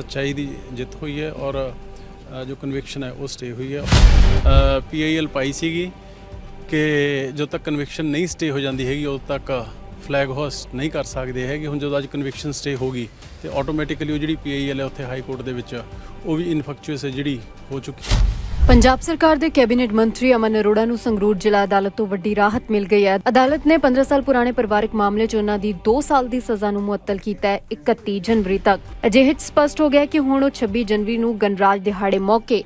ਸੱਚਾਈ ਦੀ ਜਿੱਤ ਹੋਈ ਹੈ ਔਰ ਜੋ ਕਨਵਿਕਸ਼ਨ ਹੈ ਉਹ ਸਟੇ ਹੋਈ ਹੈ। ਪੀਆਈਐਲ ਪਾਈ ਸੀਗੀ ਕਿ ਜਦੋਂ ਤੱਕ ਕਨਵਿਕਸ਼ਨ ਨਹੀਂ ਸਟੇ ਹੋ ਜਾਂਦੀ ਹੈਗੀ, ਉਦੋਂ ਤੱਕ ਫਲੈਗ ਹੋਸਟ ਨਹੀਂ ਕਰ ਸਕਦੇ ਹੈਗੇ। ਹੁਣ ਜਦੋਂ ਅੱਜ ਕਨਵਿਕਸ਼ਨ ਸਟੇ ਹੋ ਗਈ ਤੇ ਆਟੋਮੈਟਿਕਲੀ ਉਹ ਜਿਹੜੀ ਪੀਆਈਐਲ ਹੈ ਉੱਥੇ ਹਾਈ ਕੋਰਟ ਦੇ ਵਿੱਚ, ਉਹ ਵੀ ਇਨਫੈਕਚੁਅਸ ਹੈ ਜਿਹੜੀ ਹੋ ਚੁੱਕੀ ਪੰਜਾਬ ਸਰਕਾਰ ਦੇ ਕੈਬਨਿਟ ਮੰਤਰੀ ਅਮਨ ਅਰੋੜਾ ਨੂੰ ਸੰਗਰੂਰ ਜ਼ਿਲ੍ਹਾ ਅਦਾਲਤ ਤੋਂ ਵੱਡੀ ਰਾਹਤ ਮਿਲ ਗਈ ਹੈ। ਅਦਾਲਤ ਨੇ 15 ਸਾਲ ਪੁਰਾਣੇ ਪਰਿਵਾਰਕ ਮਾਮਲੇ 'ਚ ਉਹਨਾਂ ਦੀ 2 ਸਾਲ ਦੀ ਸਜ਼ਾ ਨੂੰ ਮੁਅੱਤਲ ਕੀਤਾ ਹੈ 31 ਜਨਵਰੀ ਤੱਕ। ਅਜਿਹੇ 'ਚ ਸਪਸ਼ਟ ਹੋ ਗਿਆ ਕਿ ਹੁਣ ਉਹ 26 ਜਨਵਰੀ ਨੂੰ ਗਣਰਾਜ ਦਿਹਾੜੇ ਮੌਕੇ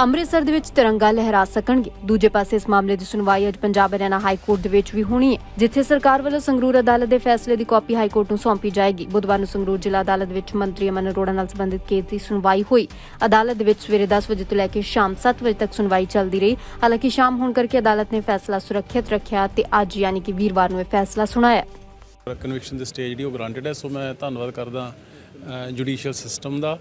ਅੰਮ੍ਰਿਤਸਰ ਦੇ ਵਿੱਚ ਤਿਰੰਗਾ ਲਹਿਰਾ ਸਕਣਗੇ। ਦੂਜੇ ਪਾਸੇ ਇਸ ਮਾਮਲੇ ਦੀ ਸੁਣਵਾਈ ਅੱਜ ਪੰਜਾਬ ਹਰਿਆਣਾ ਹਾਈ ਕੋਰਟ ਦੇ ਵਿੱਚ ਵੀ ਹੋਣੀ ਹੈ, ਜਿੱਥੇ ਸਰਕਾਰ ਵੱਲੋਂ ਸੰਗਰੂਰ ਅਦਾਲਤ ਦੇ ਫੈਸਲੇ ਦੀ ਕਾਪੀ ਹਾਈ ਕੋਰਟ ਨੂੰ ਸੌਂਪੀ ਜਾਏਗੀ। ਬੁੱਧਵਾਰ ਨੂੰ ਸੰਗਰੂਰ ਜ਼ਿਲ੍ਹਾ ਅਦਾਲਤ ਵਿੱਚ ਮੰਤਰੀ ਅਮਨ ਅਰੋੜਾ ਨਾਲ ਸੰਬੰਧਿਤ ਕੇਸ ਦੀ ਸੁਣਵਾਈ ਹੋਈ। ਅਦਾਲਤ ਦੇ ਵਿੱਚ ਸਵੇਰੇ 10 ਵਜੇ ਤੋਂ ਲੈ ਕੇ ਸ਼ਾਮ 7 ਵਜੇ ਤੱਕ ਸੁਣਵਾਈ ਚੱਲਦੀ ਰਹੀ। ਹਾਲਾਂਕਿ ਸ਼ਾਮ ਹੋਣ ਕਰਕੇ ਅਦਾਲਤ ਨੇ ਫੈਸਲਾ ਸੁਰੱਖਿਅਤ ਰੱਖਿਆ ਤੇ ਅੱਜ ਯਾਨੀ ਕਿ ਵੀਰਵਾਰ ਨੂੰ ਇਹ ਫੈਸਲਾ ਸੁਣਾਇਆ। ਕਨਵਿਕਸ਼ਨ ਦੇ ਸਟੇਜ ਜਿਹੜੀ ਉਹ ਗ੍ਰਾਂਟਡ ਹੈ, ਸੋ ਮੈਂ ਧੰਨਵਾਦ ਕਰਦਾ ਜੁਡੀਸ਼ੀਅਲ ਸਿਸਟਮ ਦਾ।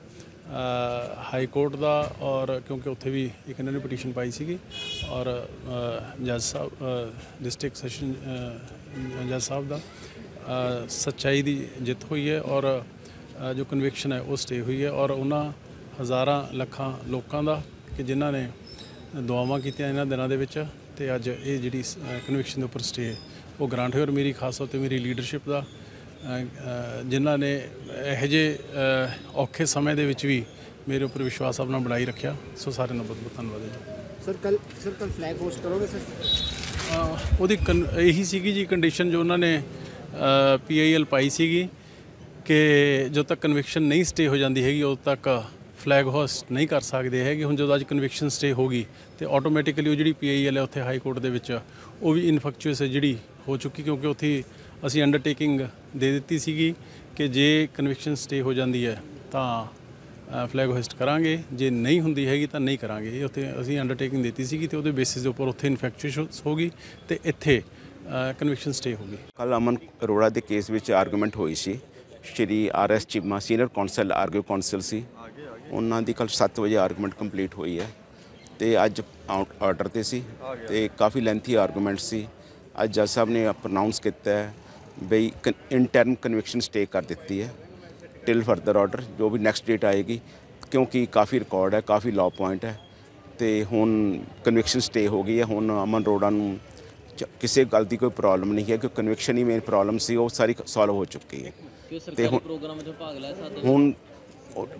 ਹਾਈ ਕੋਰਟ ਦਾ ਔਰ ਕਿਉਂਕਿ ਉੱਥੇ ਵੀ ਇੱਕ ਇਹਨਾਂ ਨੇ ਪਟੀਸ਼ਨ ਪਾਈ ਸੀਗੀ ਔਰ ਜੱਜ ਸਾਹਿਬ ਡਿਸਟ੍ਰਿਕਟ ਸੈਸ਼ਨ ਜੱਜ ਸਾਹਿਬ ਦਾ ਸੱਚਾਈ ਦੀ ਜਿੱਤ ਹੋਈ ਹੈ ਔਰ ਜੋ ਕਨਵਿਕਸ਼ਨ ਹੈ ਉਹ ਸਟੇ ਹੋਈ ਹੈ ਔਰ ਉਹਨਾਂ ਹਜ਼ਾਰਾਂ ਲੱਖਾਂ ਲੋਕਾਂ ਦਾ ਕਿ ਜਿਨ੍ਹਾਂ ਨੇ ਦੁਆਵਾਂ ਕੀਤੀਆਂ ਇਹਨਾਂ ਦਿਨਾਂ ਦੇ ਵਿੱਚ ਤੇ ਅੱਜ ਇਹ ਜਿਹੜੀ ਕਨਵਿਕਸ਼ਨ ਦੇ ਉੱਪਰ ਸਟੇ ਉਹ ਗ੍ਰਾਂਟ ਹੋਈ ਔਰ ਮੇਰੀ ਖਾਸ ਤੌਰ ਤੇ ਮੇਰੀ ਲੀਡਰਸ਼ਿਪ ਦਾ ਜਿਨ੍ਹਾਂ ਨੇ ਇਹੋ ਜਿਹੇ ਔਖੇ ਸਮੇਂ ਦੇ ਵਿੱਚ ਵੀ ਮੇਰੇ ਉੱਪਰ ਵਿਸ਼ਵਾਸ ਆਪਣਾ ਬਣਾਈ ਰੱਖਿਆ। ਸੋ ਸਾਰਿਆਂ ਦਾ ਬਹੁਤ ਬਹੁਤ ਧੰਨਵਾਦ ਹੈ ਜੀ। ਸਰ ਕੱਲ ਸਰ ਕੱਲ ਫਲੈਗ ਹੋਸਟ ਕਰੋਗੇ ਸਰ? ਉਹਦੀ ਇਹੀ ਸੀਗੀ ਜੀ ਕੰਡੀਸ਼ਨ ਜੋ ਉਹਨਾਂ ਨੇ ਪੀਆਈਐਲ ਪਾਈ ਸੀਗੀ ਕਿ ਜਦੋਂ ਤੱਕ ਕਨਵਿਕਸ਼ਨ ਨਹੀਂ ਸਟੇ ਹੋ ਜਾਂਦੀ ਹੈਗੀ ਉਦੋਂ ਤੱਕ ਫਲੈਗ ਹੋਸਟ ਨਹੀਂ ਕਰ ਸਕਦੇ ਹੈਗੇ। ਹੁਣ ਜਦੋਂ ਅੱਜ ਕਨਵਿਕਸ਼ਨ ਸਟੇ ਹੋ ਗਈ ਤੇ ਆਟੋਮੈਟਿਕਲੀ ਉਹ ਜਿਹੜੀ ਪੀਆਈਐਲ ਹੈ ਉੱਥੇ ਹਾਈ ਕੋਰਟ ਦੇ ਵਿੱਚ ਉਹ ਵੀ ਇਨਫੈਕਚੁਅਸ ਹੈ ਜਿਹੜੀ ਹੋ ਚੁੱਕੀ ਕਿਉਂਕਿ ਉੱਥੇ ਅਸੀਂ ਅੰਡਰਟੇਕਿੰਗ ਦੇ ਦਿੱਤੀ ਸੀਗੀ ਕਿ ਜੇ ਕਨਵਿਕਸ਼ਨ ਸਟੇ ਹੋ ਜਾਂਦੀ ਹੈ, ਤਾਂ ਫਲੈਗ ਹੋਸਟ ਕਰਾਂਗੇ। ਜੇ ਨਹੀਂ ਹੁੰਦੀ ਹੈਗੀ ਤਾਂ ਨਹੀਂ ਕਰਾਂਗੇ। ਇਹ ਉੱਥੇ ਅਸੀਂ ਅੰਡਰਟੇਕਿੰਗ ਦਿੱਤੀ ਸੀਗੀ ਤੇ ਉਹਦੇ ਬੇਸਿਸ ਦੇ ਉੱਪਰ ਉੱਥੇ ਇਨਫੈਕਚੁਅਸ ਹੋ ਗਈ ਤੇ ਇੱਥੇ ਕਨਵਿਕਸ਼ਨ ਸਟੇ ਹੋ ਗਈ। ਕੱਲ ਅਮਨ ਅਰੋੜਾ ਦੇ ਕੇਸ ਵਿੱਚ ਆਰਗੂਮੈਂਟ ਹੋਈ ਸੀ। Shri R S Cheema senior counsel argue counsel ਸੀ। ਉਹਨਾਂ ਦੀ ਕੱਲ 7 ਵਜੇ ਆਰਗੂਮੈਂਟ ਕੰਪਲੀਟ ਹੋਈ ਹੈ ਤੇ ਅੱਜ ਆਰਡਰ ਤੇ ਸੀ ਤੇ ਕਾਫੀ ਲੈਂਥੀ ਆਰਗੂਮੈਂਟ ਸੀ। ਅੱਜ ਜੱਜ ਸਾਹਿਬ ਨੇ ਪ੍ਰੋਨਾਂਸ ਕੀਤਾ ਹੈ। ਬਈ ਇੰਟਰਨ ਕਨਵਿਕਸ਼ਨ ਸਟੇ ਕਰ ਦਿੱਤੀ ਹੈ ਟਿਲ ਫਰਦਰ ਆਰਡਰ ਜੋ ਵੀ ਨੈਕਸਟ ਡੇਟ ਆਏਗੀ ਕਿਉਂਕਿ ਕਾਫੀ ਰਿਕਾਰਡ ਹੈ ਕਾਫੀ ਲਾਅ ਪੁਆਇੰਟ ਹੈ ਤੇ ਹੁਣ ਕਨਵਿਕਸ਼ਨ ਸਟੇ ਹੋ ਗਈ ਹੈ ਹੁਣ ਅਮਨ ਅਰੋੜਾ ਨੂੰ ਕਿਸੇ ਗੱਲ ਦੀ ਕੋਈ ਪ੍ਰੋਬਲਮ ਨਹੀਂ ਹੈ ਕਿ ਕਨਵਿਕਸ਼ਨ ਹੀ ਮੇਨ ਪ੍ਰੋਬਲਮ ਸੀ ਉਹ ਸਾਰੀ ਸੋਲਵ ਹੋ ਚੁੱਕੀ ਹੈ। ਤੇ ਹੁਣ- ਪ੍ਰੋਗਰਾਮ ਵਿੱਚ ਭਾਗ ਲੈ ਸਕਦੇ ਹੁਣ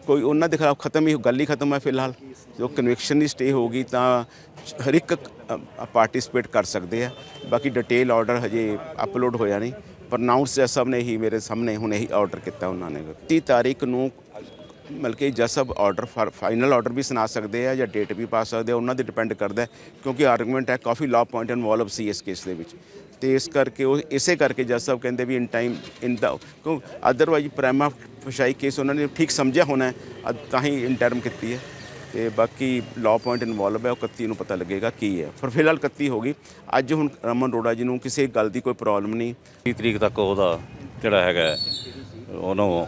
ਕੋਈ ਉਹਨਾਂ ਦੇ ਖਿਲਾਫ ਖਤਮ ਹੀ ਗੱਲ ਹੀ ਖਤਮ ਹੈ ਫਿਲਹਾਲ। ਜੋ ਕਨਵਿਕਸ਼ਨ ਦੀ ਸਟੇ ਹੋਗੀ ਤਾਂ ਹਰ ਇੱਕ ਪਾਰਟਿਸਿਪੇਟ ਕਰ ਸਕਦੇ ਆ। ਬਾਕੀ ਡਿਟੇਲ ਆਰਡਰ ਹਜੇ ਅਪਲੋਡ ਹੋਇਆ ਨਹੀਂ। ਪ੍ਰਨਾਉਂਸ ਜੱਜ ਸਾਹਿਬ ਨੇ ਹੀ ਮੇਰੇ ਸਾਹਮਣੇ ਹੁਣੇ ਹੀ ਆਰਡਰ ਕੀਤਾ ਉਹਨਾਂ ਨੇ। 30 ਤਾਰੀਖ ਨੂੰ ਮਤਲਬ ਕਿ ਜੱਜ ਸਾਹਿਬ ਆਰਡਰ ਫਾਈਨਲ ਆਰਡਰ ਵੀ ਸੁਣਾ ਸਕਦੇ ਆ ਜਾਂ ਡੇਟ ਵੀ ਪਾ ਸਕਦੇ ਆ, ਉਹਨਾਂ ਤੇ ਡਿਪੈਂਡ ਕਰਦਾ ਕਿਉਂਕਿ ਆਰਗੂਮੈਂਟ ਹੈ ਕਾਫੀ ਲਾਅ ਪੁਆਇੰਟ ਇਨਵੋਲਵ ਸੀ ਇਸ ਕੇਸ ਦੇ ਵਿੱਚ। ਤੇ ਇਸ ਕਰਕੇ ਉਹ, ਇਸੇ ਕਰਕੇ ਜੱਜ ਸਾਹਿਬ ਕਹਿੰਦੇ ਵੀ ਇਨ ਟਾਈਮ ਇਨ ਦਾ ਕਿਉਂ ਅਦਰਵਾਈਜ਼ ਪ੍ਰਾਈਮਾ ਫਸ਼ਾਈ ਕੇਸ ਉਹਨਾਂ ਨੇ ਠੀਕ ਸਮਝਿਆ ਹੋਣਾ ਤਾਂ ਹੀ ਇਨ ਟਰਮ ਕੀਤੀ ਹੈ। ਤੇ ਬਾਕੀ ਲਾਅ ਪੁਆਇੰਟ ਇਨਵੋਲਵ ਹੈ, ਉਹ 31 ਨੂੰ ਪਤਾ ਲੱਗੇਗਾ ਕੀ ਹੈ। ਪਰ ਫਿਲਹਾਲ 31 ਹੋ ਗਈ। ਅੱਜ ਹੁਣ ਰਮਨ ਰੋੜਾ ਜੀ ਨੂੰ ਕਿਸੇ ਗੱਲ ਦੀ ਕੋਈ ਪ੍ਰੋਬਲਮ ਨਹੀਂ। 30 ਤਰੀਕ ਤੱਕ ਉਹਦਾ ਜਿਹੜਾ ਹੈਗਾ ਉਹਨੂੰ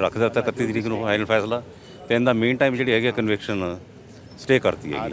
ਰੱਖ ਦਿੱਤਾ 31 ਤਰੀਕ ਨੂੰ ਫਾਈਨਲ ਫੈਸਲਾ। ਤੇ ਇਹਦਾ ਮੇਨ ਟਾਈਮ ਜਿਹੜੀ ਹੈਗੀ ਕਨਵੈਕਸ਼ਨ ਸਟੇ ਕਰਤੀ ਹੈਗੀ।